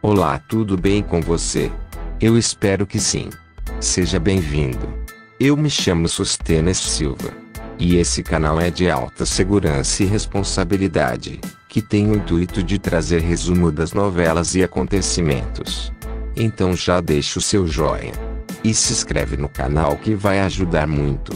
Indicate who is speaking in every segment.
Speaker 1: Olá, tudo bem com você? Eu espero que sim. Seja bem-vindo. Eu me chamo Sustenes Silva. E esse canal é de alta segurança e responsabilidade, que tem o intuito de trazer resumo das novelas e acontecimentos. Então já deixa o seu joinha. E se inscreve no canal que vai ajudar muito.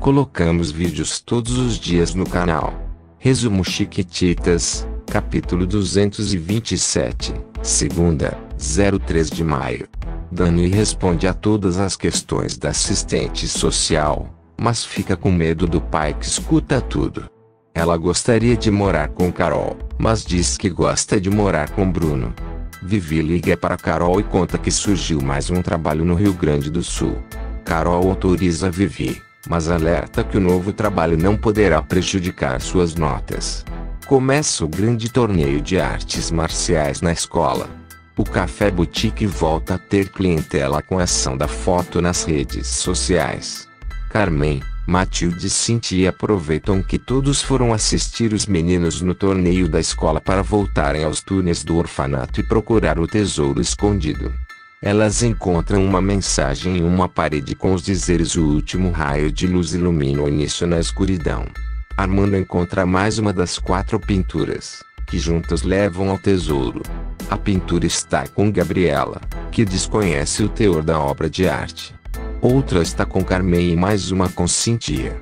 Speaker 1: Colocamos vídeos todos os dias no canal. Resumo Chiquititas, capítulo 227, segunda, 03 de maio. Dani responde a todas as questões da assistente social, mas fica com medo do pai que escuta tudo. Ela gostaria de morar com Carol, mas diz que gosta de morar com Bruno. Vivi liga para Carol e conta que surgiu mais um trabalho no Rio Grande do Sul. Carol autoriza Vivi, mas alerta que o novo trabalho não poderá prejudicar suas notas. Começa o grande torneio de artes marciais na escola. O Café Boutique volta a ter clientela com a ação da foto nas redes sociais. Carmen, Matilde e Cintia aproveitam que todos foram assistir os meninos no torneio da escola para voltarem aos túneis do orfanato e procurar o tesouro escondido. Elas encontram uma mensagem em uma parede com os dizeres o último raio de luz ilumina o início na escuridão. Armando encontra mais uma das quatro pinturas, que juntas levam ao tesouro. A pintura está com Gabriela, que desconhece o teor da obra de arte. Outra está com Carmen e mais uma com Cintia.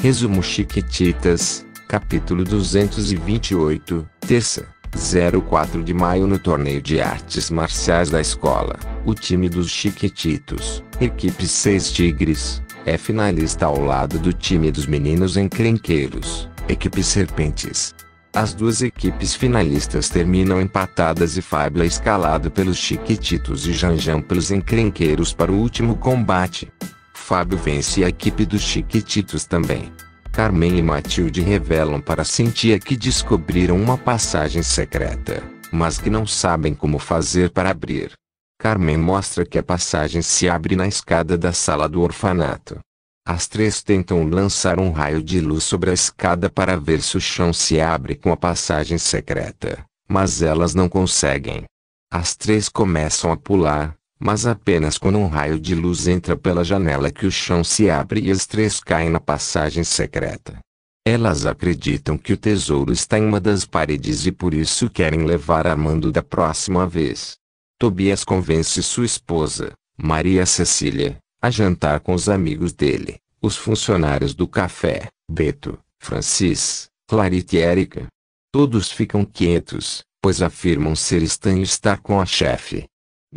Speaker 1: Resumo Chiquititas, capítulo 228, terça, 04 de maio no torneio de artes marciais da escola. O time dos Chiquititos, equipe 6 Tigres, é finalista ao lado do time dos meninos encrenqueiros, equipe Serpentes. As duas equipes finalistas terminam empatadas e Fábio é escalado pelos Chiquititos e Janjão pelos encrenqueiros para o último combate. Fábio vence a equipe dos Chiquititos também. Carmen e Matilde revelam para Cintia que descobriram uma passagem secreta, mas que não sabem como fazer para abrir. Carmen mostra que a passagem se abre na escada da sala do orfanato. As três tentam lançar um raio de luz sobre a escada para ver se o chão se abre com a passagem secreta, mas elas não conseguem. As três começam a pular, mas apenas quando um raio de luz entra pela janela que o chão se abre e as três caem na passagem secreta. Elas acreditam que o tesouro está em uma das paredes e por isso querem levar Armando da próxima vez. Tobias convence sua esposa, Maria Cecília, a jantar com os amigos dele, os funcionários do café, Beto, Francis, Clarita e Érica. Todos ficam quietos, pois afirmam ser estranho estar com a chefe.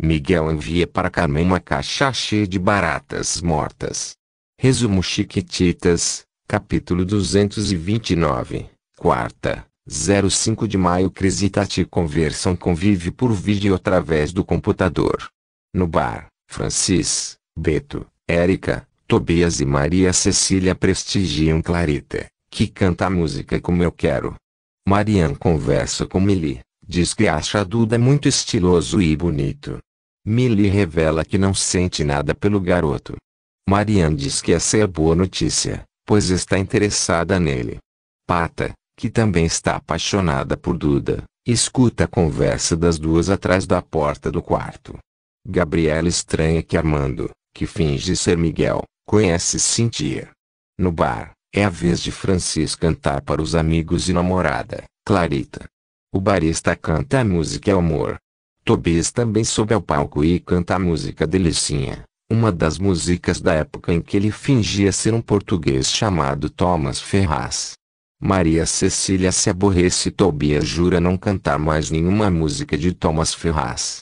Speaker 1: Miguel envia para Carmen uma caixa cheia de baratas mortas. Resumo Chiquititas, capítulo 229, quarta, 05 de maio Cris Tati conversam com Vive por vídeo através do computador. No bar, Francis, Beto, Érica, Tobias e Maria Cecília prestigiam Clarita, que canta a música como eu quero. Marian conversa com Milly, diz que acha Duda muito estiloso e bonito. Milly revela que não sente nada pelo garoto. Marian diz que essa é boa notícia, pois está interessada nele. Pata, que também está apaixonada por Duda, escuta a conversa das duas atrás da porta do quarto. Gabriela estranha que Armando, que finge ser Miguel, conhece Cintia. No bar, é a vez de Francis cantar para os amigos e namorada, Clarita. O barista canta a música Amor. Tobias também sobe ao palco e canta a música Delicinha, uma das músicas da época em que ele fingia ser um português chamado Thomas Ferraz. Maria Cecília se aborrece e Tobias jura não cantar mais nenhuma música de Thomas Ferraz.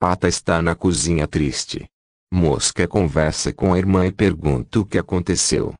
Speaker 1: Pata está na cozinha triste, Mosca conversa com a irmã e pergunta o que aconteceu.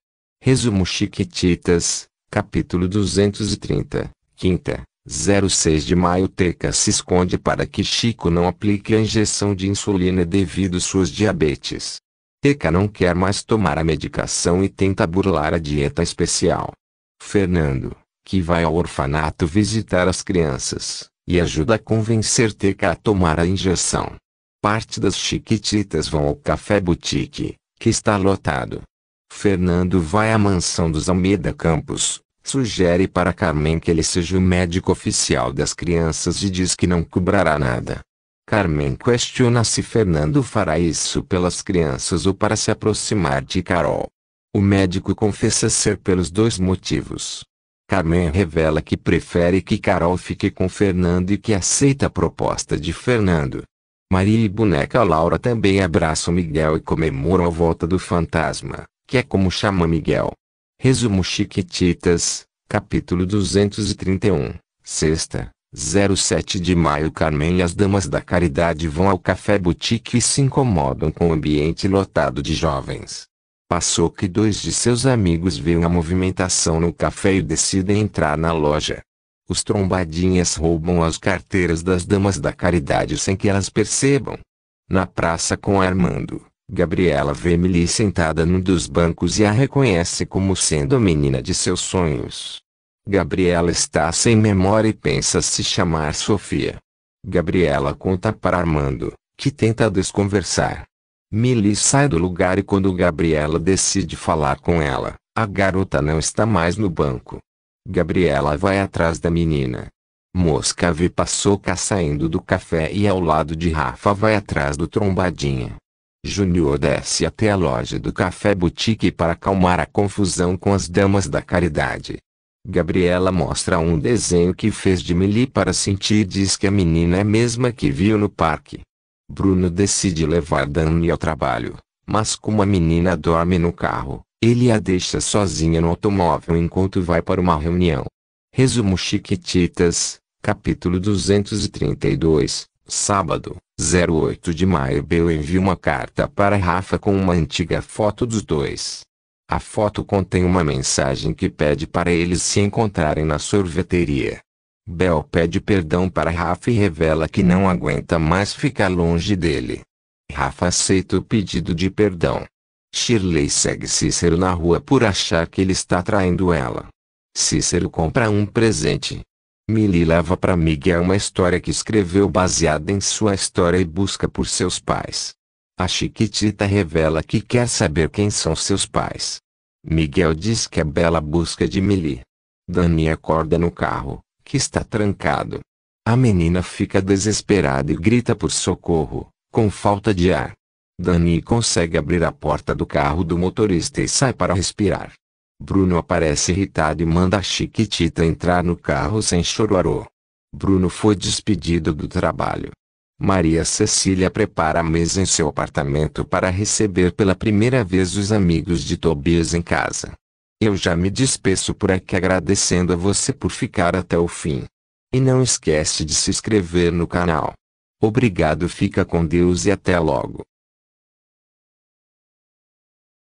Speaker 1: Resumo Chiquititas, capítulo 230, quinta, 06 de maio Teca se esconde para que Chico não aplique a injeção de insulina devido suas diabetes. Teca não quer mais tomar a medicação e tenta burlar a dieta especial. Fernando, que vai ao orfanato visitar as crianças, e ajuda a convencer Teca a tomar a injeção. Parte das chiquititas vão ao Café Boutique, que está lotado. Fernando vai à mansão dos Almeida Campos, sugere para Carmen que ele seja o médico oficial das crianças e diz que não cobrará nada. Carmen questiona se Fernando fará isso pelas crianças ou para se aproximar de Carol. O médico confessa ser pelos dois motivos. Carmen revela que prefere que Carol fique com Fernando e que aceita a proposta de Fernando. Maria e boneca Laura também abraçam Miguel e comemoram a volta do fantasma, que é como chama Miguel. Resumo Chiquititas, capítulo 231, sexta, 07 de maio Carmen e as damas da caridade vão ao café boutique e se incomodam com o ambiente lotado de jovens. Passou que dois de seus amigos veem a movimentação no café e decidem entrar na loja. Os trombadinhas roubam as carteiras das damas da caridade sem que elas percebam. Na praça com Armando, Gabriela vê Emily sentada num dos bancos e a reconhece como sendo a menina de seus sonhos. Gabriela está sem memória e pensa se chamar Sofia. Gabriela conta para Armando, que tenta desconversar. Millie sai do lugar e quando Gabriela decide falar com ela, a garota não está mais no banco. Gabriela vai atrás da menina. Mosca vê Paçoca saindo do café e ao lado de Rafa vai atrás do trombadinha. Júnior desce até a loja do café boutique para acalmar a confusão com as damas da caridade. Gabriela mostra um desenho que fez de Milly para sentir e diz que a menina é a mesma que viu no parque. Bruno decide levar Dani ao trabalho, mas como a menina dorme no carro, ele a deixa sozinha no automóvel enquanto vai para uma reunião. Resumo Chiquititas, capítulo 232, sábado, 08 de maio. Bel envia uma carta para Rafa com uma antiga foto dos dois. A foto contém uma mensagem que pede para eles se encontrarem na sorveteria. Bel pede perdão para Rafa e revela que não aguenta mais ficar longe dele. Rafa aceita o pedido de perdão. Shirley segue Cícero na rua por achar que ele está traindo ela. Cícero compra um presente. Millie leva para Miguel uma história que escreveu baseada em sua história e busca por seus pais. A Chiquitita revela que quer saber quem são seus pais. Miguel diz que a Bela busca de Millie. Dani acorda no carro, que está trancado. A menina fica desesperada e grita por socorro, com falta de ar. Dani consegue abrir a porta do carro do motorista e sai para respirar. Bruno aparece irritado e manda a Chiquitita entrar no carro sem chororô. Bruno foi despedido do trabalho. Maria Cecília prepara a mesa em seu apartamento para receber pela primeira vez os amigos de Tobias em casa. Eu já me despeço por aqui agradecendo a você por ficar até o fim. E não esquece de se inscrever no canal. Obrigado fica com Deus e até logo.